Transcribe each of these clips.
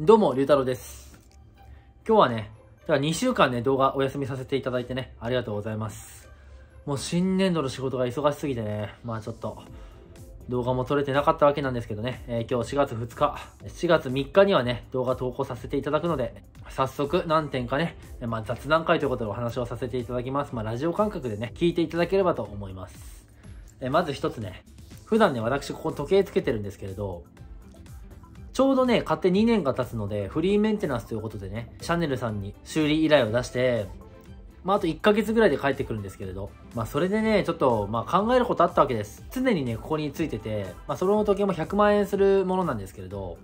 どうも、りゅうたろうです。今日はね、だから2週間ね、動画お休みさせていただいてね、ありがとうございます。もう新年度の仕事が忙しすぎてね、まあちょっと、動画も撮れてなかったわけなんですけどね、えー今日4月2日、4月3日にはね、動画投稿させていただくので、早速何点かね、まあ雑談会ということでお話をさせていただきます。まあラジオ感覚でね、聞いていただければと思います。えーまず一つね、普段ね、私ここ時計つけてるんですけれど、ちょうどね、買って2年が経つので、フリーメンテナンスということでね、シャネルさんに修理依頼を出して、まあ、あと1ヶ月ぐらいで帰ってくるんですけれど、まあ、それでね、ちょっと、まあ、考えることあったわけです。常にね、ここについてて、まあ、その時計も100万円するものなんですけれど、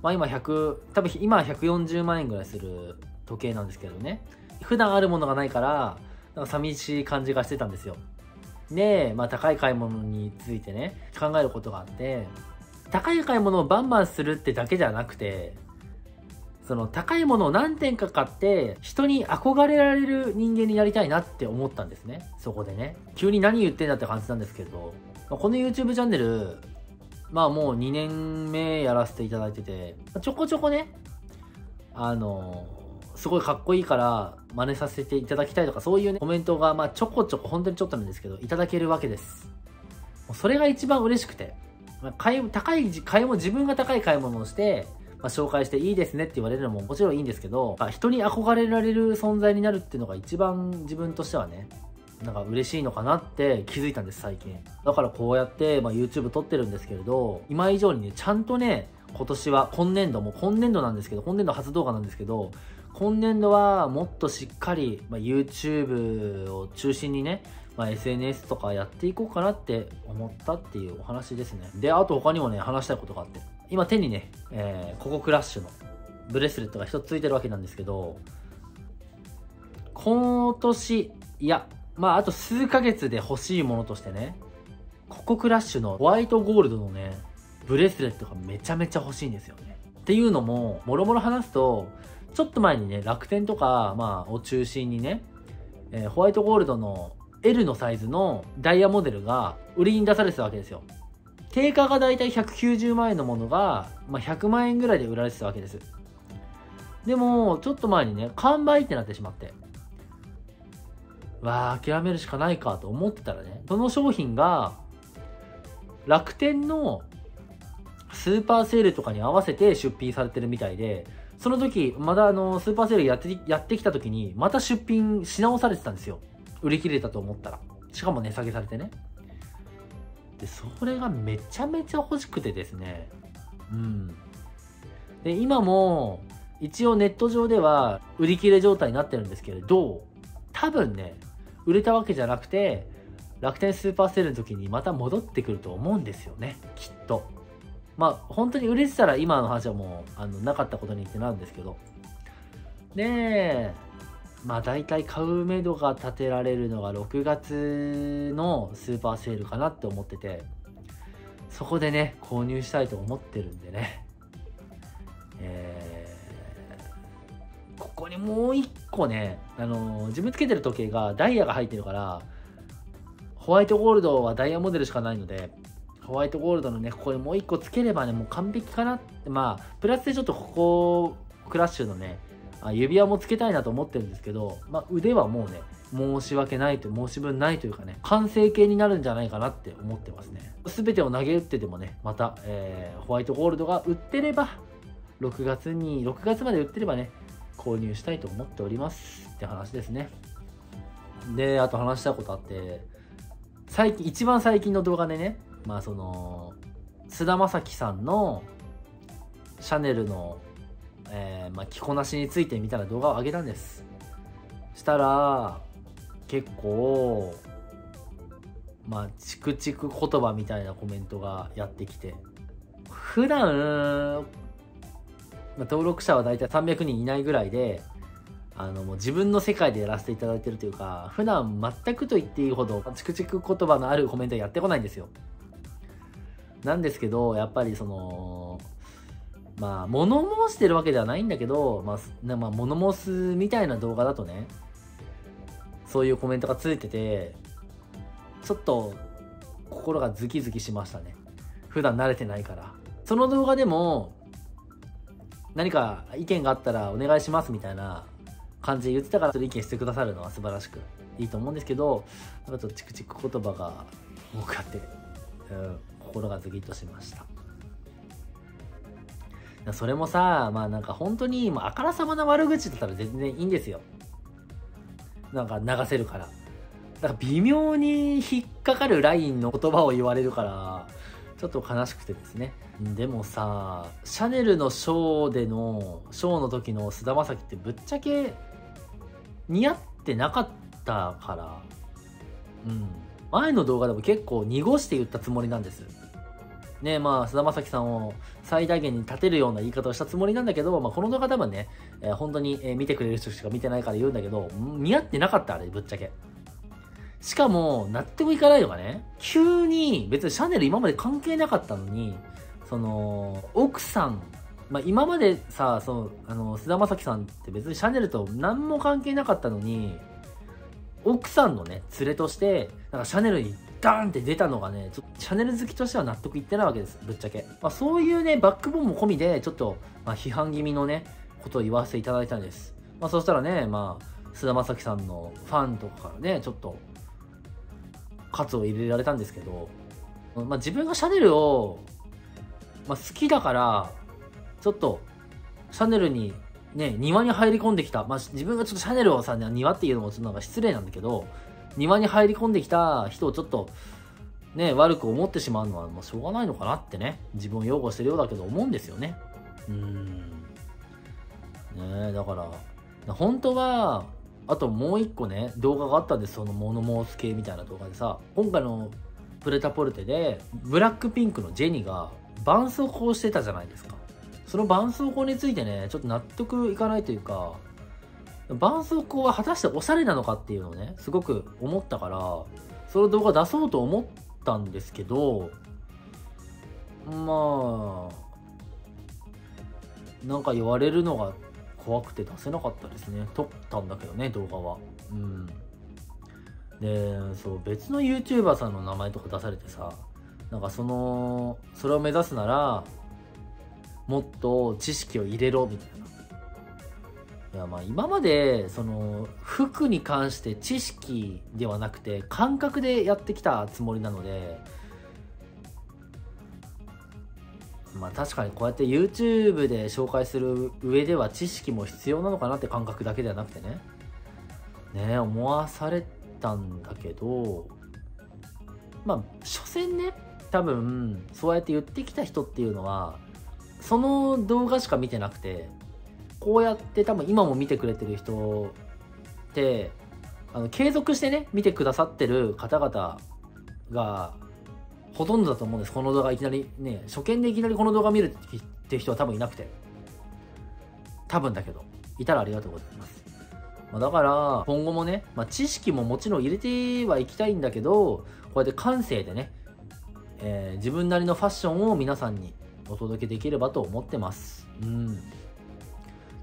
まあ、今100、多分今140万円ぐらいする時計なんですけどね、普段あるものがないから、なんか寂しい感じがしてたんですよ。で、まあ、高い買い物についてね、考えることがあって、高い買い物をバンバンするってだけじゃなくて、その高いものを何点か買って、人に憧れられる人間になりたいなって思ったんですね。そこでね。急に何言ってんだって感じなんですけど、この YouTube チャンネル、まあもう2年目やらせていただいてて、ちょこちょこね、あのすごいかっこいいから真似させていただきたいとかそういうね、コメントがまあちょこちょこ本当にちょっとなんですけど、いただけるわけです。それが一番嬉しくて。買い高い買い物、自分が高い買い物をして、まあ、紹介していいですねって言われるのももちろんいいんですけど、まあ人に憧れられる存在になるっていうのが一番自分としてはね、なんか嬉しいのかなって気づいたんです、最近。だからこうやって、まあ、YouTube 撮ってるんですけれど、今以上にね、ちゃんとね、今年は、今年度も、今年度なんですけど、今年度初動画なんですけど、今年度はもっとしっかり、まあ、YouTube を中心にね、まあ、SNS とかやっていこうかなって思ったっていうお話ですね。で、あと他にもね、話したいことがあって。今手にね、えー、ココクラッシュのブレスレットが一つついてるわけなんですけど、今年、いや、まああと数ヶ月で欲しいものとしてね、ココクラッシュのホワイトゴールドのね、ブレスレットがめちゃめちゃ欲しいんですよね。っていうのも、もろもろ話すと、ちょっと前にね、楽天とか、まあ、を中心にね、えーホワイトゴールドの L のサイズのダイヤモデルが売りに出されてたわけですよ。定価がだいたい190万円のものが、まあ、100万円ぐらいで売られてたわけです。でも、ちょっと前にね、完売ってなってしまって。わあ、諦めるしかないかと思ってたらね、その商品が、楽天のスーパーセールとかに合わせて出品されてるみたいで、その時、まだあの、スーパーセールやって、やってきた時に、また出品し直されてたんですよ。売り切れたと思ったら。しかも値下げされてね。で、それがめちゃめちゃ欲しくてですね。うん。で、今も、一応ネット上では売り切れ状態になってるんですけれど、多分ね、売れたわけじゃなくて、楽天スーパーセールの時にまた戻ってくると思うんですよね、きっと。まあ、本当に売れてたら今の話はもう、あの、なかったことにってなるんですけど。で、まあ大体買う目処が立てられるのが6月のスーパーセールかなって思ってて、そこでね、購入したいと思ってるんでね。えー、ここにもう一個ね、あの自分つけてる時計がダイヤが入ってるから、ホワイトゴールドはダイヤモデルしかないので、ホワイトゴールドのね、ここにもう一個つければね、もう完璧かなって、まあ、プラスでちょっとここ、クラッシュのね、指輪もつけたいなと思ってるんですけど、まあ、腕はもうね、申し訳ないと、申し分ないというかね、完成形になるんじゃないかなって思ってますね。すべてを投げ打ってでもね、また、えーホワイトゴールドが売ってれば、6月に、6月まで売ってればね、購入したいと思っておりますって話ですね。で、あと話したことあって、最近、一番最近の動画でね、まあその、菅田将暉さんのシャネルの、まあ、着こなしについてみたいな動画を上げたんです。したら、結構、まあ、チクチク言葉みたいなコメントがやってきて、普段、ま、登録者は大体300人いないぐらいで、あの、もう自分の世界でやらせていただいてるというか、普段全くと言っていいほど、チクチク言葉のあるコメントやってこないんですよ。なんですけど、やっぱりその、まあ、物申してるわけではないんだけど、まあ、まあ、物申すみたいな動画だとね、そういうコメントがついてて、ちょっと心がズキズキしましたね。普段慣れてないから。その動画でも、何か意見があったらお願いしますみたいな感じで言ってたからそれ意見してくださるのは素晴らしくいいと思うんですけどなんかちょっとチクチク言葉が多くあって、うん、心がズキッとしましたそれもさまあなんか本当にあからさまな悪口だったら全然いいんですよ。なんか流せるから。だから微妙に引っかかるラインの言葉を言われるからちょっと悲しくてですね。でもさシャネルのショーでのショーの時の菅田将暉ってぶっちゃけ似合ってなかったから。うん。前の動画でも結構濁して言ったつもりなんです。ねまあ菅田将暉さんを最大限に立てるような言い方をしたつもりなんだけど、まあ、この動画多分ね、えー、本当に、見てくれる人しか見てないから言うんだけど似合ってなかったあれぶっちゃけ。しかも納得いかないのがね急に別にシャネル今まで関係なかったのにその奥さんまあ、今までさそのあの菅田将暉さんって別にシャネルと何も関係なかったのに奥さんのね連れとしてなんかシャネルにダーンって出たのがねちょっとシャネル好きとしては納得いってないわけですぶっちゃけ、まあ、そういうねバックボーンも込みでちょっと、まあ、批判気味のねことを言わせていただいたんです、まあ、そしたらねまあ菅田将暉さんのファンとかからねちょっと喝を入れられたんですけど、まあ、自分がシャネルを、まあ、好きだからちょっとシャネルにね、庭に入り込んできた。まあ、自分がちょっとシャネルをさ、庭っていうのもちょっとなんか失礼なんだけど、庭に入り込んできた人をちょっと、ね、悪く思ってしまうのは、もうしょうがないのかなってね、自分を擁護してるようだけど思うんですよね。うん。ねだから、本当は、あともう一個ね、動画があったんです、そのモノモース系みたいな動画でさ、今回のプレタポルテで、ブラックピンクのジェニが、絆創膏してたじゃないですか。その絆創膏についてね、ちょっと納得いかないというか、絆創膏は果たしておしゃれなのかっていうのをね、すごく思ったから、その動画出そうと思ったんですけど、まあ、なんか言われるのが怖くて出せなかったですね。撮ったんだけどね、動画は。うん。で、そう、別の YouTuber さんの名前とか出されてさ、なんかその、それを目指すなら、もっと知識を入れろみたいな。いやまあ今までその服に関して知識ではなくて感覚でやってきたつもりなのでまあ確かにこうやって YouTube で紹介する上では知識も必要なのかなって感覚だけではなくてねね思わされたんだけどまあ所詮ね多分そうやって言ってきた人っていうのはその動画しか見てなくてこうやって多分今も見てくれてる人ってあの継続してね見てくださってる方々がほとんどだと思うんです。この動画いきなりね初見でいきなりこの動画見るって人は多分いなくて。多分だけど。いたらありがとうございます、まあ、だから今後もね、まあ、知識ももちろん入れてはいきたいんだけどこうやって感性でね、えー、自分なりのファッションを皆さんにお届けできればと思ってます。うん。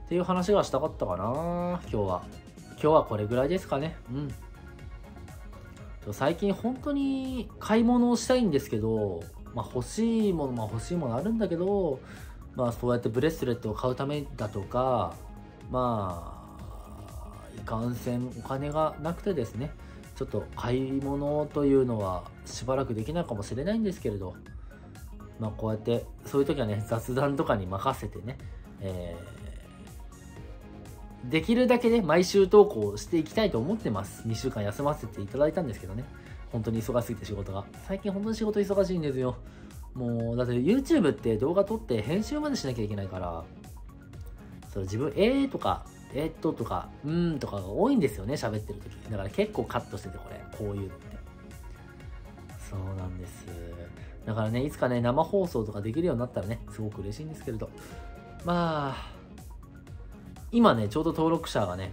っていう話がしたかったかな、今日は。今日はこれぐらいですかね。うん。最近本当に買い物をしたいんですけど、まあ欲しいもの、まあ欲しいものあるんだけど、まあそうやってブレスレットを買うためだとか、まあ、いかんせんお金がなくてですね、ちょっと買い物というのはしばらくできないかもしれないんですけれど、まあ、こうやってそういう時はね雑談とかに任せてね、えー、できるだけね毎週投稿していきたいと思ってます。2週間休ませていただいたんですけどね。本当に忙しすぎて仕事が。最近本当に仕事忙しいんですよ。もうだって YouTube って動画撮って編集までしなきゃいけないから。そ自分えーとかえ、っととかうんとかが多いんですよね喋ってる時。だから結構カットしててこれこういうのって。そうなんです。だからね、いつかね、生放送とかできるようになったらね、すごく嬉しいんですけれど。まあ、今ね、ちょうど登録者がね、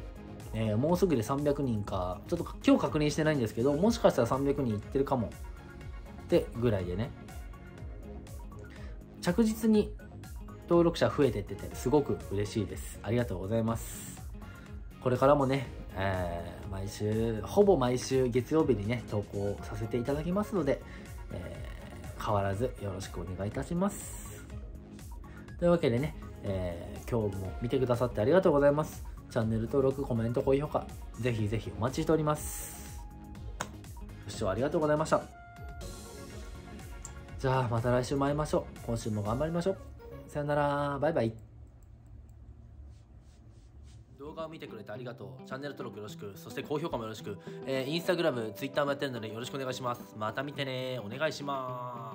えー、もうすぐで300人か、ちょっと今日確認してないんですけど、もしかしたら300人いってるかもってぐらいでね、着実に登録者増えてってて、すごく嬉しいです。ありがとうございます。これからもね、えー、毎週、ほぼ毎週月曜日にね、投稿させていただきますので、えー変わらずよろしくお願いいたします。というわけでね、えー今日も見てくださってありがとうございます。チャンネル登録、コメント、高評価、ぜひぜひお待ちしております。ご視聴ありがとうございました。じゃあまた来週も会いましょう。今週も頑張りましょう。さよなら、バイバイ。動画を見てくれてありがとう。チャンネル登録よろしく、そして高評価もよろしく。えー、インスタグラム、ツイッターもやってるのでよろしくお願いします。また見てね。お願いします。